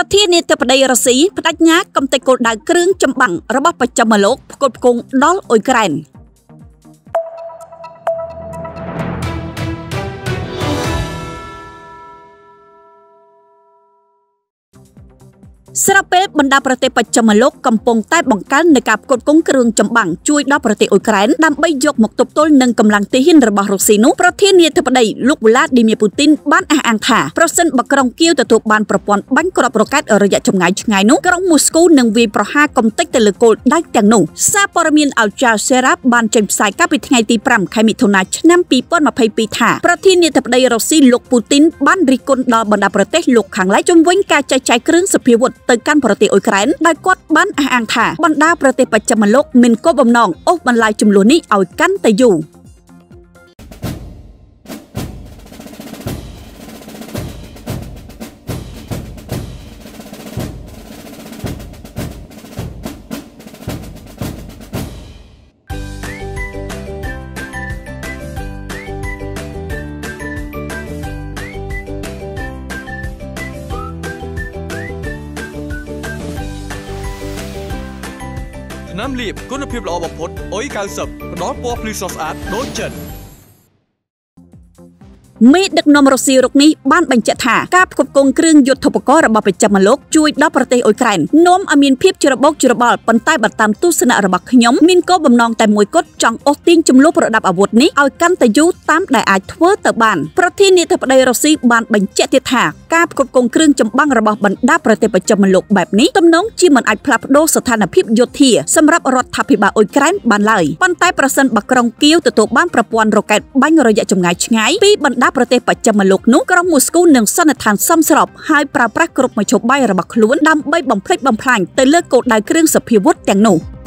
ប្រធានាធិបតីរុស្ស៊ីបដិញ្ញាកំទេចគោលដៅគ្រឿងចម្បាំងរបស់បច្ចឹមលោកផ្គត់ផ្គង់ដល់អ៊ុយក្រែន ស្របពេលបណ្ដាប្រទេសបច្ចឹមលោកកំពុងតែបង្កើននៃការផ្គត់ផ្គង់គ្រឿងចម្បាំងជួយដល់ប្រទេសអ៊ុយក្រែនដើម្បីយកមកទប់ទល់នឹងកម្លាំងទាហានរបស់រុស្ស៊ីនោះប្រធានាធិបតីលោកវ្លាឌីមៀពូទីនបានអះអាងថាប្រសិនបើក្រុងគៀវទទួលបានប្រព័ន្ធបាញ់គ្រាប់រ៉ុកែតរយៈចម្ងាយឆ្ងាយនោះក្រុងមូស្គូនឹងវាយប្រហារកំទេចទៅលើគោលដៅទាំងនោះសារព័ត៌មាន Al Jazeera បានចេញផ្សាយកាលពីថ្ងៃទី5ខែមិថុនាឆ្នាំ2022ថាប្រធានាធិបតីរុស្ស៊ីលោកពូទីនបានរិះគន់ដល់បណ្ដាប្រទេសលោកខាងលិចជំវិញការចែកចាយគ្រឿងសព្វាវុធទៅកាន់ប្រទេសអ៊ុយក្រែនដោយគាត់បានអះអាងថាបណ្ដាប្រទេសបច្ចឹមលោកមានគោលបំណងអូសបន្លាយចំនួននេះឲ្យកាន់តែយូរ ថ្នាំលាបគុណភាពល្អបំផុតអុយ90ផ្ដល់ពណ៌ភ្លឺស្រស់ស្អាតដូចចិត្ត មេដឹកនាំរុស្ស៊ីរុកនេះបានបញ្ជាក់ថាការផ្គត់ផ្គង់គ្រឿងយុទ្ធឧបករណ៍របស់ប្រចាំលោកជួយដល់ប្រទេសអ៊ុយក្រែននាំឲ្យមានភាពច្របូកច្របល់ប៉ុន្តែបើតាមទស្សនៈរបស់ខ្ញុំមានគោលបំណងតែមួយគត់ចង់អូសទាញចំនួនប្រដាប់អាវុធនេះឲ្យកាន់តែយូរតាមដែលអាចធ្វើទៅបានប្រធានាធិបតីរុស្ស៊ីបានបញ្ជាក់ទៀតថាការផ្គត់ផ្គង់គ្រឿងចម្បាំងរបស់បណ្ដាប្រទេសប្រចាំលោកបែបនេះទំនងជាមិនអាចផ្លាស់ប្ដូរស្ថានភាពយោធាសម្រាប់រដ្ឋាភិបាលអ៊ុយក្រែនបានឡើយប៉ុន្តែប្រសិនបើក្រុងគៀវទទួលបានប្រព័ន្ធរ៉ុកែតបាញ់រយៈចម្ងាយឆ្ងាយពីបណ្ដាប្រទេសបច្ចឹមលោកនោះក្រុងមូស្គូនឹងសន្និដ្ឋានសមស្របហើយប្រើប្រាស់គ្រប់មធ្យោបាយរបស់ខ្លួនដើម្បីបំផ្លិចបំផ្លាញទៅលើគោលដៅគ្រឿងសព្វាវុធទាំងនោះ។